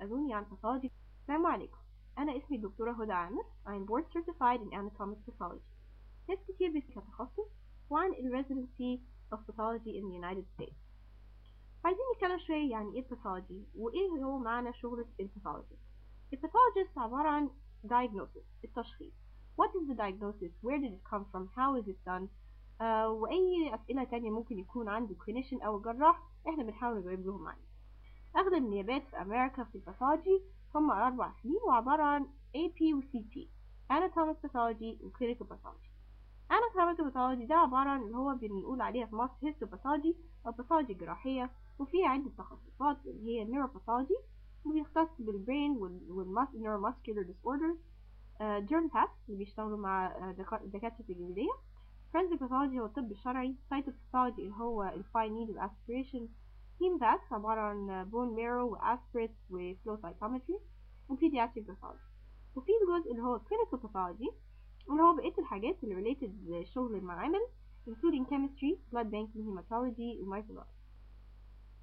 تسألوني عن pathology. السلام عليكم. أنا اسمي الدكتورة هدى عامر. I'm board certified in anatomic pathology. ناس كتير بتسأل كتخصص وعن ال residency of pathology in the United States. عايزين نتكلم شوية يعني إيه pathology وإيه هو معنى شغل ال pathologist ال pathologist عبارة عن diagnosis التشخيص. What is the diagnosis? Where did it come from? How is it done? آه وأي أسئلة تانية ممكن يكون عند ال clinician أو الجراح إحنا بنحاول نجاوب لهم عنها أغلب النيابات في أمريكا في ال pathology هم أربع سنين وعبارة عن AP و CP Anatomic Pathology و Clinical Pathology Anatomic Pathology ده عبارة عن اللي هو بنقول عليها في مصر Histopathology أو pathology جراحية وفيها عدة تخصصات اللي هي Neuropathology وبيختص بال brain وال neuromuscular disorders. Derm path اللي بيشتغلوا مع دكاترة الجلدية Forensic Pathology هو الطب الشرعي. Cytopathology اللي هو ال fine needle aspiration. Heme path عبارة عن bone marrow و aspirate و flow cytometry و pediatric pathology وفي الجزء اللي هو clinical pathology اللي هو بقية الحاجات اللي related لشغل المعامل including chemistry, blood banking, hematology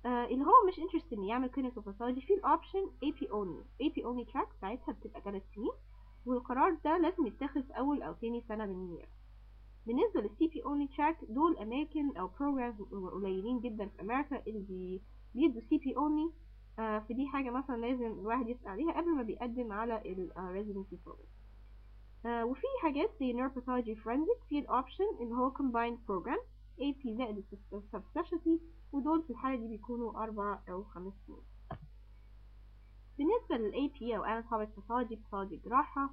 آه اللي هو مش interested ان يعمل clinical pathology في ال option AP only. AP only track ساعتها بتبقى 3 سنين والقرار ده لازم يتاخد في اول أو تاني سنة من النيابة بالنسبة لل CP only track دول أماكن أو programs قليلين جدا في أمريكا اللي بيدوا CP only فدي حاجة مثلا لازم الواحد يسأل عليها قبل ما بيقدم على ال residency program. آه وفي حاجات زي neuropathology forensic في ال option اللي هو combined program AP زائد subspecialty ودول في الحالة دي بيكونوا أربع أو خمس سنين. بالنسبة لل AP أو anatomic pathology pathology جراحة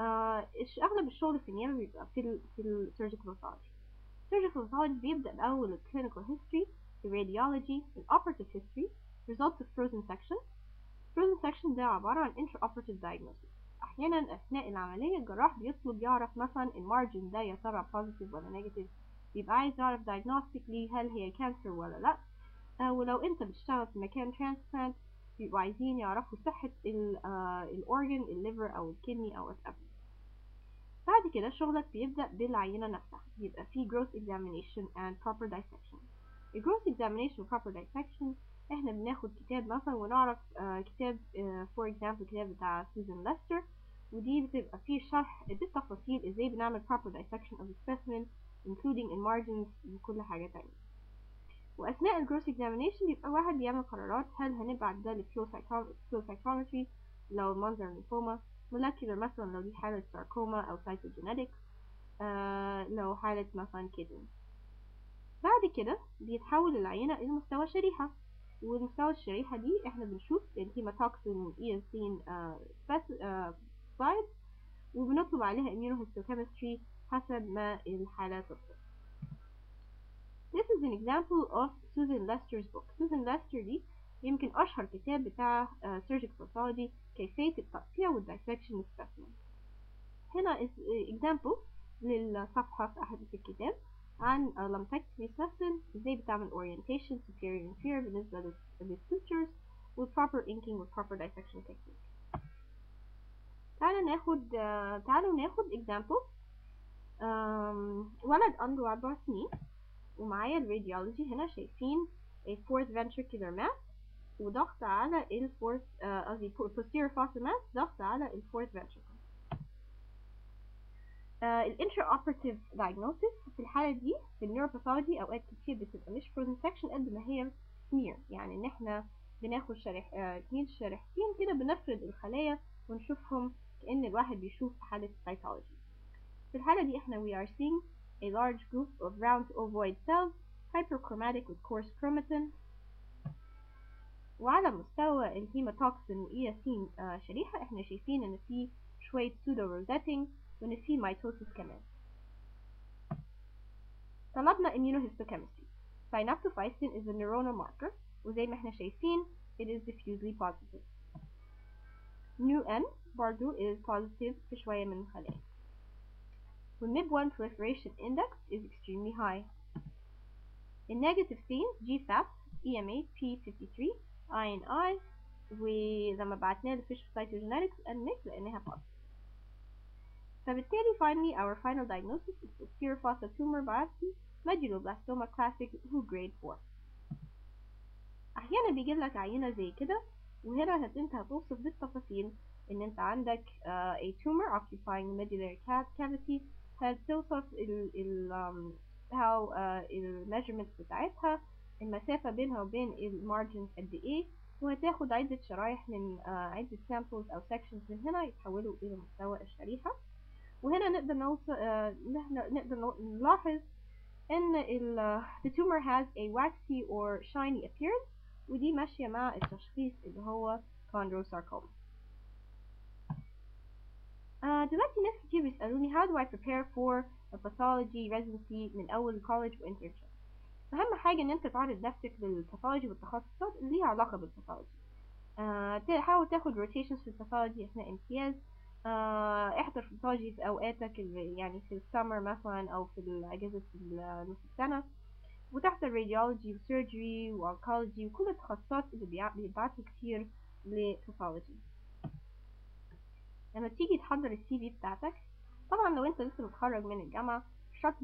آه أغلب الشغل في النيابة بيبقى في ال في ال surgical pathology surgical pathology بيبدأ بأول ال clinical history ال radiology ال operative history results of frozen section frozen section ده عبارة عن intraoperative diagnosis أحيانا أثناء العملية الجراح بيطلب يعرف مثلا المارجن ده يا ترى positive ولا negative بيبقى عايز يعرف diagnostically هل هي cancer ولا لأ آه ولو أنت بتشتغل في مكان transplant بيبقوا عايزين يعرفوا صحة ال organ ال liver أو ال kidney أو whatever. بعد كده شغلك بيبدأ بالعينة نفسها. بيبقى فيه gross examination and proper dissection. ال gross examination و proper dissection إحنا بناخد كتاب مثلا ونعرف آه كتاب آه for example كتاب بتاع سوزان ليستر ودي بتبقى فيه شرح بالتفاصيل إزاي بنعمل proper dissection of the specimen including ال margins وكل حاجة تانية. وأثناء ال gross examination بيبقى واحد بيعمل قرارات هل هنبعت ده ل flow cytometry لو المنظر lymphoma molecular مثلا لو دي حالة ساركوما أو cytogenetics آه لو حالة مثلا kidney بعد كده بيتحول العينة إلى مستوى شريحة ومستوى الشريحة دي إحنا بنشوف ال hematoxylin وال eosin سلايد وبنطلب عليها immunohistochemistry حسب ما الحالة تطلب an example of Susan Lester's book. Susan Lester دي يمكن أشهر كتاب بتاع uh, surgical pathology كيفية التقطيع والدايسكشن specimen. هنا is example للصفحة في أحد في الكتاب عن lumpectomy specimen ازاي بتعمل orientation superior inferior بالنسبة للsutures و proper inking و proper dissection technique. تعالوا ناخد uh, تعالوا ناخد example um, ولد عنده أربع سنين ومعايا ال radiology هنا شايفين ال fourth ventricular mass وضغط على ال fourth قصدي posterior fossa mass ضغط على ال fourth ventricle. ال intraoperative diagnosis في الحالة دي في ال neuropathology أوقات كتير بتبقى مش frozen section قد ما هي smear يعني إن إحنا بناخد شريح اتنين شريحتين كده بنفرد الخلايا ونشوفهم كأن الواحد بيشوف حالة cytology. في الحالة دي إحنا we are seeing a large group of round ovoid cells hyperchromatic with coarse chromatin وعلى مستوى الهيماتوكسين وإياسين آه شريحة احنا شايفين ان في شوية pseudo rosetting وان في mitosis كمان طلبنا immunohistochemistry synaptophysin is a neuronal marker وزي ما احنا شايفين it is diffusely positive mu n برضو is positive في شوية من الخلايا والMIB1 proliferation index is extremely high. In negative scenes, GFAP, EMA, P53, INI, ولما بعتناه لفيش cytogenetics admit لأنها positive. فبالتالي finally our final diagnosis is posterior fossa tumor biopsy medulloblastoma classic who grade 4. أحيانا بيجيب لك عينة زي كده وهنا هت- انت هتوصف بالتفاصيل ان انت عندك uh, a tumor occupying medullary ca- cavity هتوصف ال ال um, how uh, ال measurements بتاعتها المسافة بينها وبين المارجنز قد إيه وهتاخد عدة شرايح من uh, عدة samples أو sections من هنا يتحولوا إلى مستوى الشريحة وهنا نقدر نوصل uh, نقدر نلاحظ إن ال the tumor has a waxy or shiny appearance ودي ماشية مع التشخيص اللي هو chondrosarcoma. آه دلوقتي ناس كتير بيسألوني how do I prepare for a pathology residency من أول college و internship. أهم حاجة إن أنت تعرض نفسك لل pathology والتخصصات اللي ليها علاقة بال pathology آه تحاول تاخد rotations في ال pathology أثناء امتياز. آه احضر pathology في أوقاتك يعني في السمر مثلا أو في الأجازة نص السنة. وتحضر radiology و surgery و oncology وكل التخصصات اللي بيبعتوا كتير ل pathology لما تيجي تحضر ال CV بتاعتك طبعا لو أنت لسه متخرج من الجامعة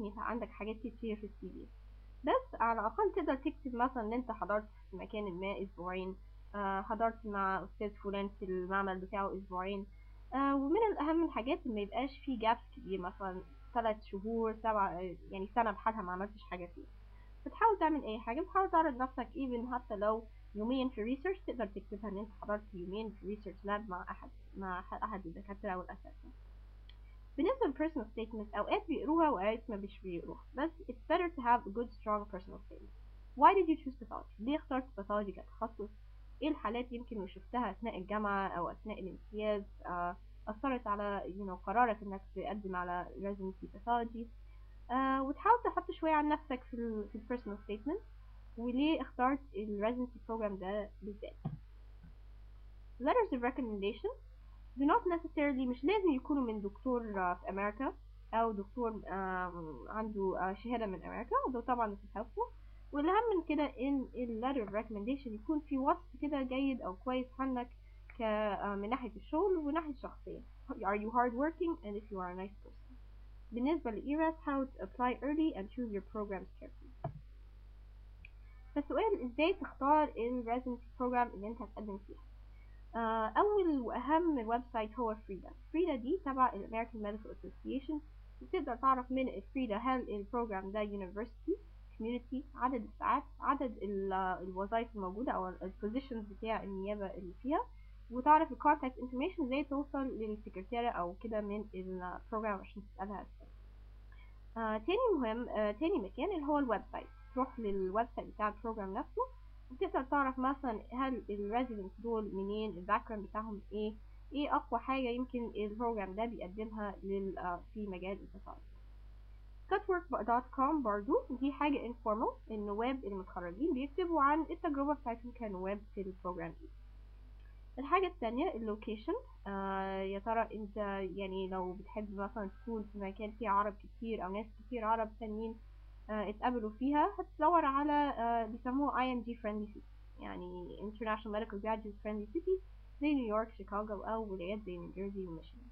يبقى عندك حاجات كتير في ال CV. بس على الأقل تقدر تكتب مثلا إن أنت حضرت في مكان ما أسبوعين آه حضرت مع أستاذ فلان في المعمل بتاعه أسبوعين. آه ومن الأهم الحاجات إن ميبقاش فيه gaps كبير مثلا ثلاث شهور سبعة يعني سنة بحالها ما عملتش حاجة فيها. بتحاول تعمل أي حاجة بتحاول تعرض نفسك even حتى لو يومين في research تقدر تكتبها إن أنت حضرت يومين في research lab مع أحد. مع أحد الدكاترة أو الأساتذة. بالنسبة ل personal statements أوقات بيقروها وأوقات ما مش بيقروها. بس it's better to have a good strong personal statement. Why did you choose pathology ليه اخترت pathology كتخصص؟ إيه الحالات يمكن شفتها أثناء الجامعة أو أثناء الامتياز؟ آه، أثرت على you know, قرارك إنك تقدم على residency pathology. آه، وتحاول تحط شوية عن نفسك في ال في ال personal statement. وليه اخترت ال residency program ده بالذات؟ Letters of recommendation do not necessarily مش لازم يكونوا من دكتور آه، في أمريكا أو دكتور عنده آه، شهادة من أمريكا وده طبعا helpful والأهم من كده إن ال letter of recommendation يكون في وصف كده جيد أو كويس عنك ك آه، من ناحية الشغل ومن ناحية الشخصية. Are you hard working and if you are a nice person. بالنسبة ل ERAS how to apply early and choose your programs carefully. فالسؤال إزاي تختار ال residency program اللي أنت هتقدم فيها؟ أول وأهم website هو FREIDA FREIDA دي تبع ال American Medical Association. وتقدر تعرف من FREIDA هل ال program ده university community عدد الساعات عدد ال- الوظائف الموجودة أو ال positions بتاع النيابة اللي فيها. وتعرف ال contact information إزاي توصل للسكرتيرة أو كده من ال program عشان تسألها. أسئلة آه تاني مهم آه تاني مكان اللي هو ال website تروح لل website بتاع ال program نفسه. وتقدر تعرف مثلا هل ال residents دول منين؟ ال background بتاعهم إيه؟ إيه اقوى حاجة يمكن ال program ده بيقدمها لل آه، في مجال ال pathology scutwork.com برضو دي حاجة informal النواب المتخرجين بيكتبوا عن التجربة بتاعتهم كنواب في ال program دي. الحاجة التانية ال location آه يا ترى انت يعني لو بتحب مثلا تكون في مكان فيه عرب كتير أو ناس كتير عرب تانيين اتقابلوا فيها. هتدور على آه بيسموه IMG friendly city يعني International Medical Graduate Friendly City زي نيويورك شيكاغو أو ولايات زي نيوجيرسي وميشيغان.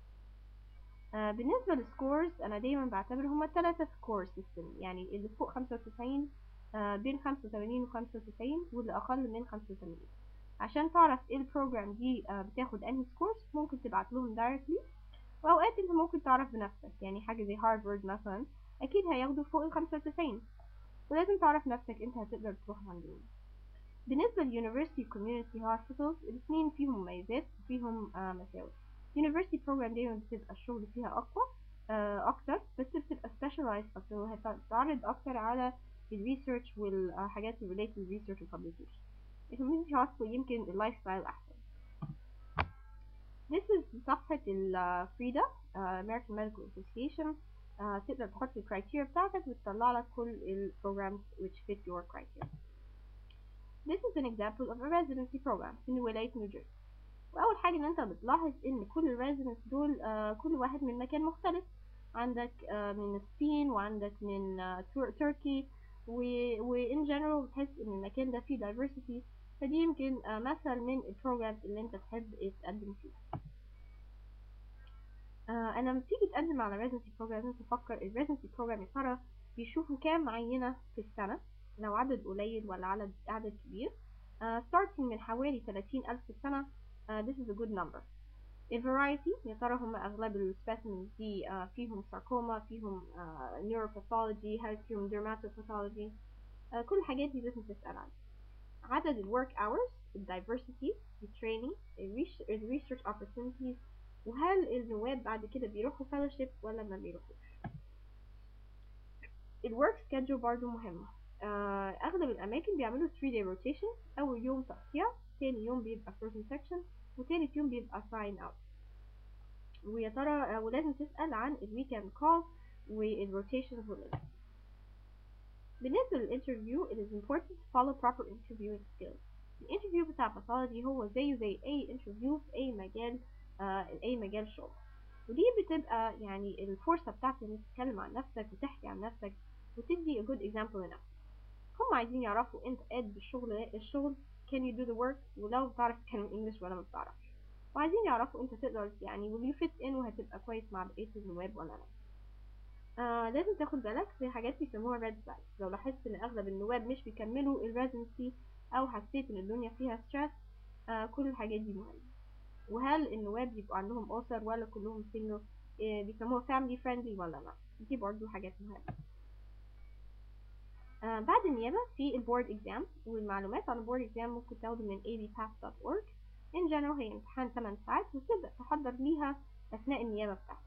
آه بالنسبة لل scores أنا دايما بعتبر هما ثلاثة score system يعني اللي فوق 95 آه بين 85 و 95 واللي أقل من 85 عشان تعرف إيه ال program دي آه، بتاخد أنهي scores ممكن تبعت لهم directly وأوقات أنت ممكن تعرف بنفسك يعني حاجة زي هارفارد مثلا. أكيد هياخدوا فوق ال 95 ولازم تعرف نفسك أنت هتقدر تروح عند مين. بالنسبة لل university community hospitals الاثنين فيهم مميزات وفيهم آه، مساوئ. university program دايما بتبقى الشغل فيها أقوى آه، أكتر بس بتبقى specialized أكتر وهتعرض أكتر على ال research والحاجات اللي related لل research وال publication ال community hospital يمكن ال lifestyle أحسن. This is صفحة ال FREIDA American Medical Association. آه، تقدر تحط ال criteria بتاعتك وتطلع لك كل ال programs which fit your criteria. This is an example of a residency program في ولاية نيوجيرسي. وأول حاجة إن أنت بتلاحظ إن كل ال residents دول آه، كل واحد من مكان مختلف. عندك آه، من الصين وعندك من تور- تركيا in general بتحس إن المكان ده فيه diversity فدي يمكن مثل من ال programs اللي أنت تحب تقدم فيها. آه، أنا لما تيجي تقدم على residency program لازم تفكر ال residency program يا ترى بيشوفوا كام عينة في السنة؟ لو عدد قليل ولا عدد عدد كبير. uh, starting من حوالي 30 ألف سنة uh, this is a good number. ال variety يا ترى هم أغلب ال specimens دي uh, فيهم ساركوما فيهم uh, neuropathology هل فيهم dermatopathology uh, كل الحاجات دي لازم تسأل عنها. عدد ال work hours ال diversity ال training ال research opportunities وهل النواب بعد كده بيروحوا fellowship ولا ما بيروحوش؟ ال work schedule برضه مهمة. آه أغلب الأماكن بيعملوا 3 day rotation. أول يوم تقطيع تاني يوم بيبقى frozen section وتالت يوم بيبقى sign out. ويا ترى آه ولازم تسأل عن ال weekend call وال rotations والإنت بالنسبة لل interview it is important to follow proper interviewing skills. ال interview بتاع pathology هو زيه زي أي interview في أي مجال آه أي مجال شغل. ودي بتبقى يعني الفرصة بتاعتك إنك تتكلم عن نفسك وتحكي عن نفسك وتدي a good example لنفسك. هم عايزين يعرفوا أنت قد بالشغل الشغل can you do the work ولو بتعرف تتكلم English ولا ما بتعرفش. وعايزين يعرفوا أنت تقدر يعني will you fit in وهتبقى كويس مع بقية النواب ولا لأ. آه لازم تاخد بالك في حاجات بيسموها red flags. لو لاحظت إن أغلب النواب مش بيكملوا ال residency أو حسيت إن الدنيا فيها stress آه كل الحاجات دي مهمة. وهل النواب بيبقوا عندهم أسر ولا كلهم single آه بيسموها family friendly ولا لأ؟ دي برضو حاجات مهمة. آه بعد النيابة في ال board exam والمعلومات عن ال board exam ممكن تاخده من abpass.org in general هي امتحان 8 ساعات وتبدأ تحضر ليها أثناء النيابة بتاعتك.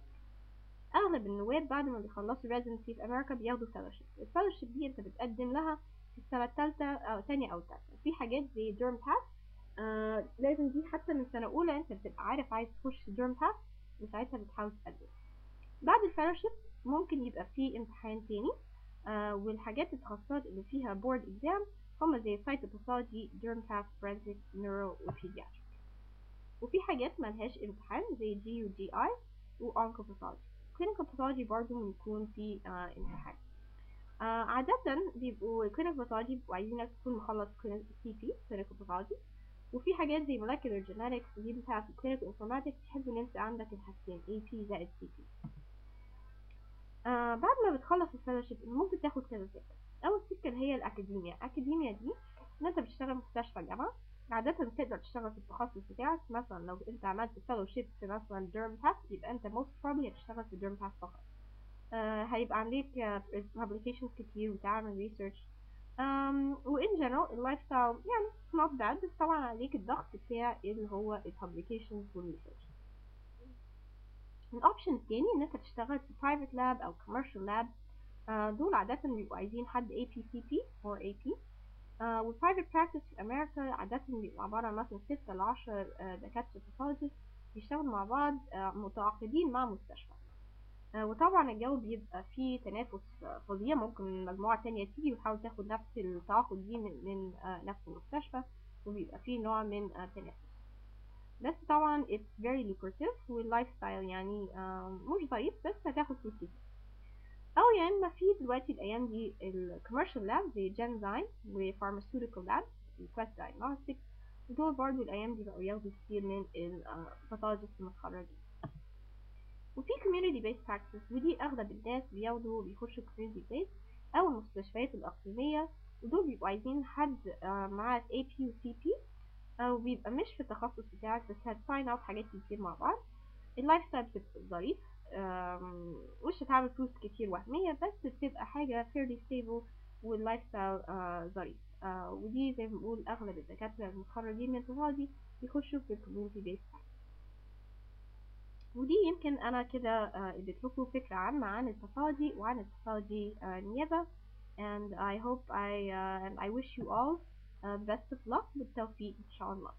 أغلب النواب بعد ما بيخلصوا residency في أمريكا بياخدوا fellowship. ال fellowship دي أنت بتقدم لها في السنة التالتة أو تانية أو التالتة في حاجات زي derm path آه لازم دي حتى من سنة أولى أنت بتبقى عارف عايز تخش derm path وساعتها بتحاول تقدم. بعد ال fellowship ممكن يبقى في امتحان تاني آه والحاجات التخصصات اللي فيها board exam هما زي cytopathology, derm path, forensic, neuro وpediatric وفي حاجات ملهاش امتحان زي GU و GI و oncopathology clinical pathology برضه بيكون في آه امتحان. آه عادة بيبقوا clinical pathology بيبقوا عايزينك تكون مخلص clinical pathology. وفي حاجات زي molecular genetics ودي بتاعت clinical informatics تحب إن أنت عندك الحاجتين AP زائد CP آه بعد ما بتخلص الفellowship ممكن تاخد كذا سكة أول سكة اللي هي الأكاديميا الأكاديميا دي إن أنت بتشتغل مستشفى جامعة. عادة تقدر تشتغل في التخصص بتاعك. مثلا لو أنت عملت fellowship في مثلا derm path يبقى أنت most probably هتشتغل في derm path فقط. آه هيبقى آه publications كتير وتعمل research. و in general ال lifestyle يعني not bad بس طبعا عليك الضغط بتاع اللي هو ال publications وال research. ال option التاني إن أنت تشتغل في private lab أو commercial lab. آه دول عادة بيبقوا عايزين حد APCP or AP آه وال private practice في أمريكا عادة بيبقوا عبارة عن مثلا ستة لعشر آه دكاترة بيشتغلوا مع بعض آه متعاقدين مع مستشفى. وطبعا الجو بيبقى فيه تنافس فظيع. ممكن مجموعة تانية تيجي وتحاول تاخد نفس التعاقد دي من, آه نفس المستشفى وبيبقى فيه نوع من آه تنافس. بس طبعا it's very lucrative وال lifestyle يعني مش ضعيف بس هتاخد فلوس كتير. أو يا إما في دلوقتي الأيام دي ال commercial lab زي جنزاين و pharmaceutical lab وكويست دايجنوستكس دول برضو الأيام دي بقوا ياخدوا كتير من ال pathologist المتخرجين. وفي community based practice ودي أغلب الناس بياخدوا بيخشوا community based أو المستشفيات الأقليمية ودول بيبقوا عايزين حد معاه AP و CP أو بيبقى مش في التخصص بتاعك بس هت sign out حاجات كتير مع بعض. ال lifestyle بتبقى ظريف مش هتعمل فلوس كتير وهمية بس بتبقى حاجة fairly stable وال lifestyle ظريف. ودي زي ما بنقول أغلب الدكاترة المتخرجين من pathology بيخشوا في ال community based ودي يمكن أنا كده اديت لكم فكرة عامة عن ال pathology وعن ال pathology نيابة. And I hope I uh, and I wish you all best of luck بالتوفيق إن شاء الله.